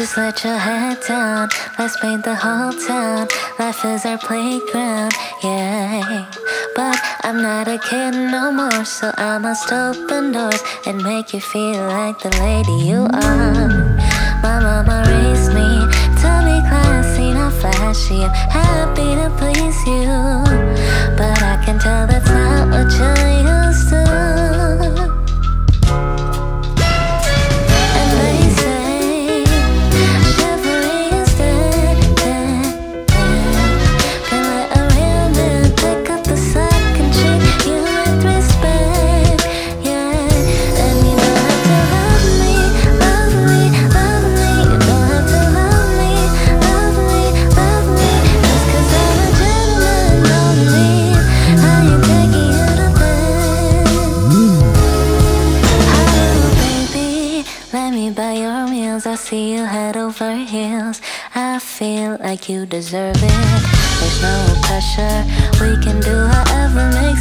Just let your head down. Let's paint the whole town. Life is our playground, yeah. But I'm not a kid no more, so I must open doors and make you feel like the lady you are. My mama raised me. Tell me feel head over heels. I feel like you deserve it. There's no pressure, we can do whatever makes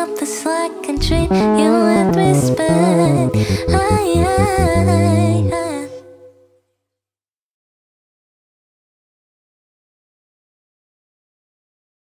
up the slack and treat you with respect. I, I,